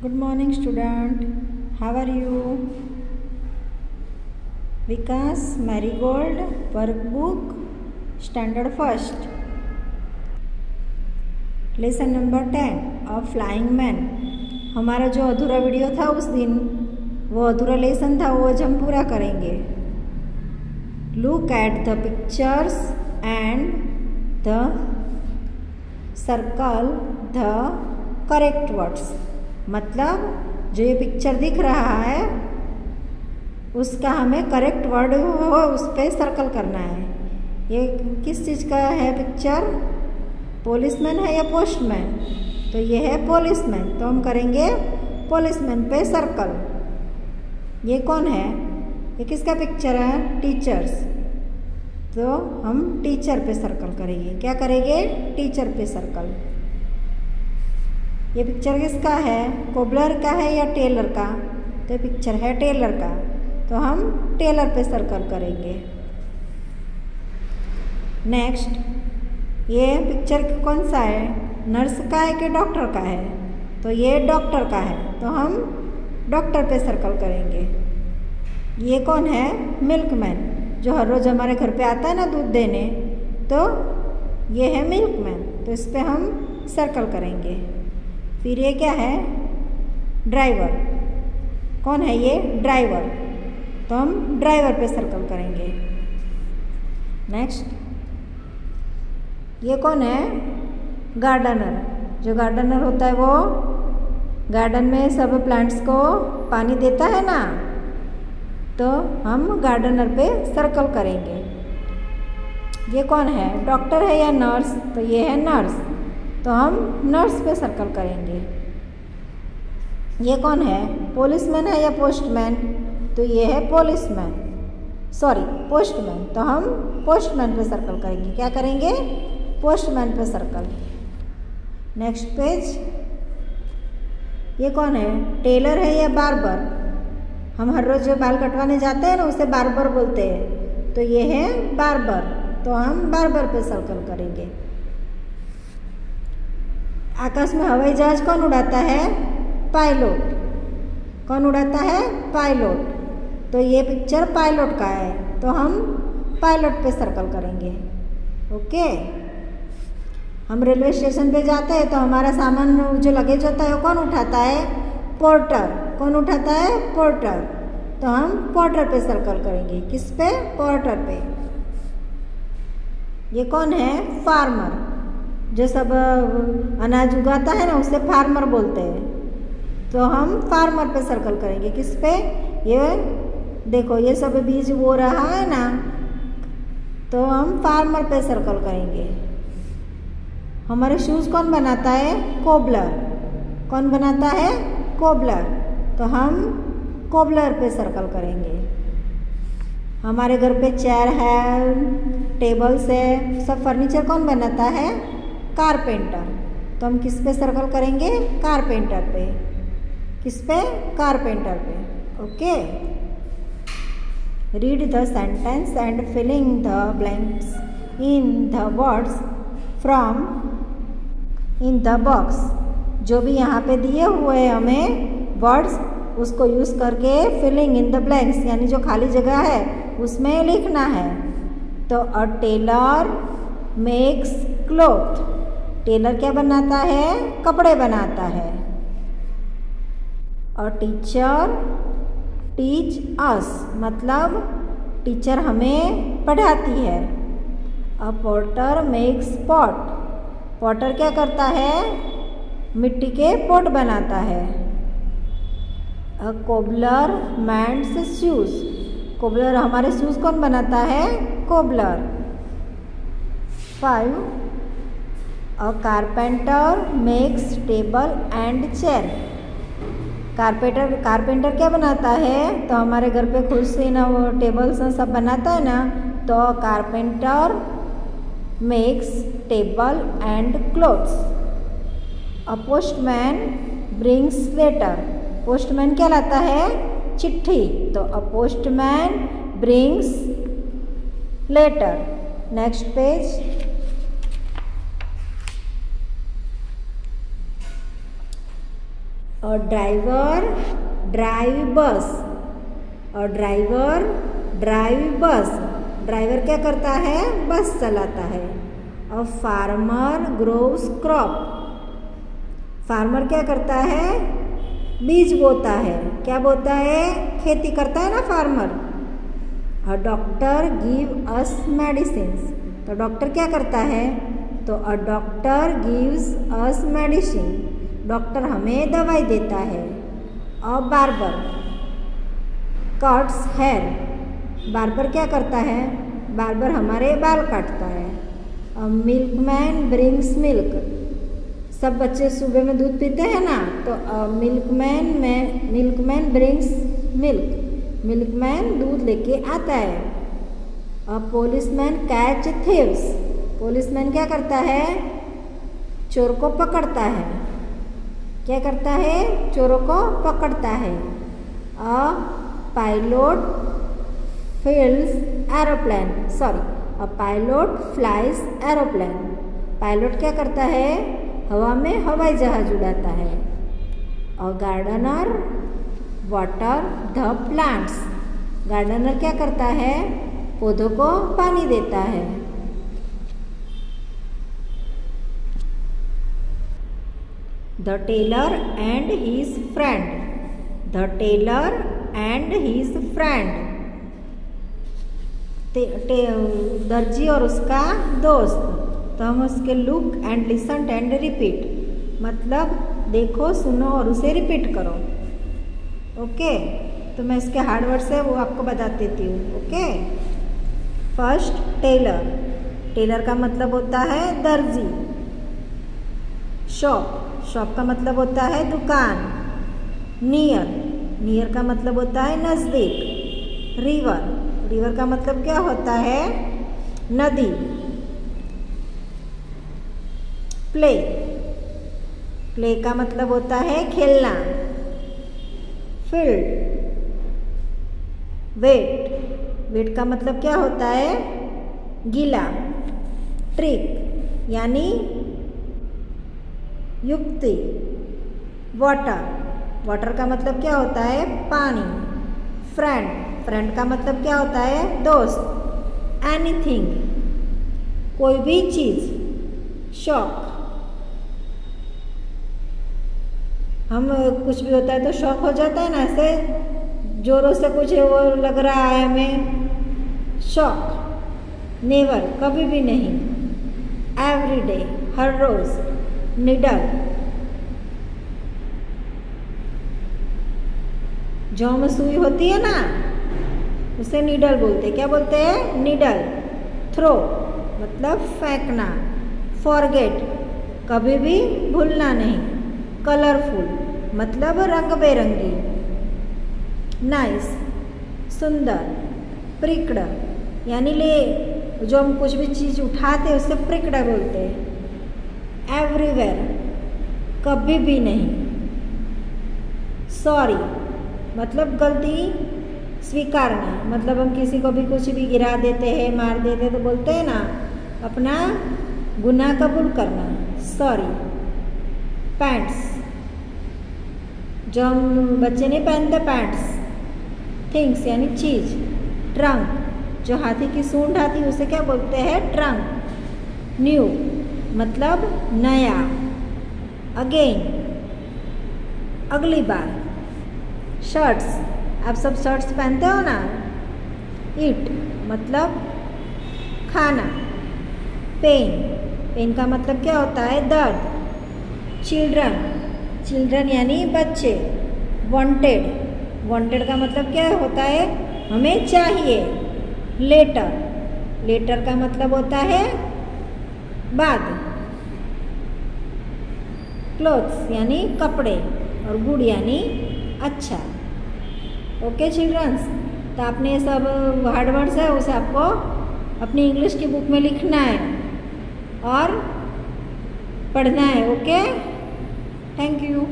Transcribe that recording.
Good morning, student. How are you? Vikas Marigold Workbook Standard First. Lesson number ten a flying man हमारा जो अधूरा video था उस दिन वो अधूरा लेसन था वो आज हम पूरा करेंगे look at the pictures and the circle the correct words मतलब जो ये पिक्चर दिख रहा है, उसका हमें करेक्ट वर्ड हो उस पर सर्कल करना है। ये किस चीज़ का है पिक्चर पोलिसमैन है या पोस्टमैन तो ये है पोलिसमैन तो हम करेंगे पोलिसमैन पे सर्कल ये कौन है? ये किसका पिक्चर है? टीचर्स तो हम टीचर पे सर्कल करेंगे। क्या करेंगे? टीचर पे सर्कल ये पिक्चर किसका है? कोबलर का है या टेलर का? तो ये पिक्चर है टेलर का। तो हम टेलर पे सर्कल करेंगे। नेक्स्ट ये पिक्चर कौन सा है? नर्स का है कि डॉक्टर का है? तो ये डॉक्टर का है। तो हम डॉक्टर पे सर्कल करेंगे। ये कौन है? मिल्कमैन जो हर रोज़ हमारे घर पे आता है ना दूध देने तो ये है मिल्कमैन तो इस पर हम सर्कल करेंगे। फिर ये क्या है? ड्राइवर। कौन है ये? ड्राइवर। तो हम ड्राइवर पे सर्कल करेंगे। नेक्स्ट ये कौन है? गार्डनर जो गार्डनर होता है वो गार्डन में सब प्लांट्स को पानी देता है ना? तो हम गार्डनर पे सर्कल करेंगे। ये कौन है? डॉक्टर है या नर्स तो ये है नर्स तो हम नर्स पे सर्कल करेंगे। ये कौन है? पुलिसमैन है या पोस्टमैन? तो ये है पुलिसमैन। Sorry, postman. तो हम पोस्टमैन पे सर्कल करेंगे। क्या करेंगे? पोस्टमैन पे सर्कल। Next page. ये कौन है? टेलर है या बार्बर? हम हर रोज़ जो बाल कटवाने जाते हैं ना, उसे बार्बर बोलते हैं। तो ये है बार्बर। तो हम बार्बर पे सर्कल करेंगे। आकाश में हवाई जहाज़ कौन उड़ाता है? पायलट। कौन उड़ाता है? पायलट। तो ये पिक्चर पायलट का है। तो हम पायलट पे सर्कल करेंगे। ओके? हम रेलवे स्टेशन पे जाते हैं तो हमारा सामान, जो लगेज होता है वो कौन उठाता है? पोर्टर। कौन उठाता है? पोर्टर। तो हम पोर्टर पे सर्कल करेंगे। किस पे? पोर्टर पे। ये कौन है? फार्मर। जो सब अनाज उगाता है ना, उसे फार्मर बोलते हैं। तो हम फार्मर पे सर्कल करेंगे। किस पे? ये, देखो, ये सब बीज वो रहा है ना तो हम फार्मर पे सर्कल करेंगे। हमारे शूज़ कौन बनाता है? कोबलर। कौन बनाता है? कोबलर। तो हम कोबलर पे सर्कल करेंगे। हमारे घर पे चेयर है, टेबल्स है, सब फर्नीचर कौन बनाता है? कारपेंटर तो हम किस पे सर्कल करेंगे? कारपेंटर पे. किस पे? कारपेंटर पे. Okay read the sentence and filling the blanks in the words from in the box जो भी यहाँ पे दिए हुए हमें वर्ड्स उसको यूज़ करके फिलिंग इन द ब्लैंक्स यानी जो खाली जगह है, उसमें लिखना है। तो a tailor makes cloth tailor क्या बनाता है? कपड़े बनाता है। और टीचर, टीच अस मतलब टीचर हमें पढ़ाती है। A potter makes pot. Potter क्या करता है? मिट्टी के पोट बनाता है। A cobbler mends shoes. Cobbler हमारे शूज़ कौन बनाता है? Cobbler. Five a carpenter makes table and chair carpenter carpenter क्या बनाता है? तो हमारे घर पे कुर्सी ना वो टेबल्स सब बनाता है ना तो carpenter makes table and clothes a postman brings letter postman क्या लाता है? चिट्ठी. तो a postman brings letter next page और ड्राइवर ड्राइव बस और ड्राइवर ड्राइव बस ड्राइवर क्या करता है? बस चलाता है। और फार्मर ग्रोव्स क्रॉप फार्मर क्या करता है? बीज बोता है। क्या बोता है? खेती करता है ना फार्मर और डॉक्टर गिव अस मेडिसिन तो डॉक्टर क्या करता है? तो a doctor gives us medicine doctor हमें दवाई देता है। और बार्बर, कट्स हेयर, बार्बर क्या करता है? बार्बर हमारे बाल काटता है। और मिल्कमैन ब्रिंग्स मिल्क, सब बच्चे सुबह में दूध पीते हैं ना तो मिल्कमैन में, मिल्कमैन ब्रिंग्स मिल्क, मिल्कमैन दूध लेके आता है। और पुलिसमैन कैच थीव्स पुलिसमैन क्या करता है? चोर को पकड़ता है। क्या करता है? चोरों को पकड़ता है। A, pilot feels aeroplane, sorry, a, pilot flies aeroplane. Pilot क्या करता है? हवा में हवाई जहाज़ उड़ाता है। और gardener water the plants. Gardener क्या करता है? पौधों को पानी देता है। The tailor and his friend the tailor and his friend दर्जी और उसका दोस्त। तो हम उसके look and listen and repeat मतलब देखो, सुनो और उसे रिपीट करो। ओके तो मैं इसके हार्ड वर्ड से वो आपको बता देती हूँ। ओके फ़र्स्ट टेलर टेलर का मतलब होता है दर्जी। शॉप शॉप का मतलब होता है दुकान। नियर नियर का मतलब होता है नज़दीक। रिवर रिवर का मतलब क्या होता है? नदी। प्ले प्ले का मतलब होता है खेलना। फ़ील्ड वेट वेट का मतलब क्या होता है? गीला। ट्रिक यानी युक्ति वाटर वाटर का मतलब क्या होता है? पानी। फ्रेंड फ्रेंड का मतलब क्या होता है? दोस्त। एनीथिंग कोई भी चीज़। शौक हम कुछ भी होता है तो शौक हो जाता है ना? ऐसे जोरों से कुछ वो लग रहा है हमें। शौक नेवर कभी भी नहीं। एवरी डे हर रोज़. निडल जौ में सुई होती है ना, उसे निडल बोलते हैं। क्या बोलते हैं? निडल थ्रो मतलब फेंकना। फॉरगेट कभी भी भूलना नहीं। कलरफुल मतलब रंग बेरंगी नाइस सुंदर। प्रिकड़। यानी ले, जो हम कुछ भी चीज़ उठाते हैं, उसे प्रिकड़ बोलते हैं। एवरीवेयर कभी भी नहीं। सॉरी मतलब गलती स्वीकारना मतलब हम किसी को भी कुछ भी गिरा देते हैं, मार देते हैं तो बोलते हैं ना, अपना गुनाह कबूल करना। सॉरी पैंट्स जो हम बच्चे नहीं पहनते पैंट्स थिंग्स यानी चीज़। ट्रंक जो हाथी की सूंड है, उसे क्या बोलते हैं? ट्रंक न्यू मतलब नया। अगेन अगली बार। शर्ट्स आप सब शर्ट्स पहनते हो ना? ईट मतलब खाना। पेन पेन का मतलब क्या होता है? दर्द। चिल्ड्रन चिल्ड्रन यानी बच्चे। वांटेड वांटेड का मतलब क्या होता है? हमें चाहिए। लेटर लेटर का मतलब होता है बाद। क्लोथ्स यानी कपड़े और गुड, यानी अच्छा। ओके चिल्ड्रंस तो आपने ये सब हार्ड वर्ड्स है, उसे आपको अपनी इंग्लिश की बुक में लिखना है और पढ़ना है ओके थैंक यू